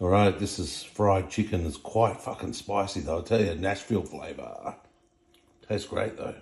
All right, this is fried chicken. It's quite fucking spicy though. I'll tell you, Nashville flavor. Tastes great though.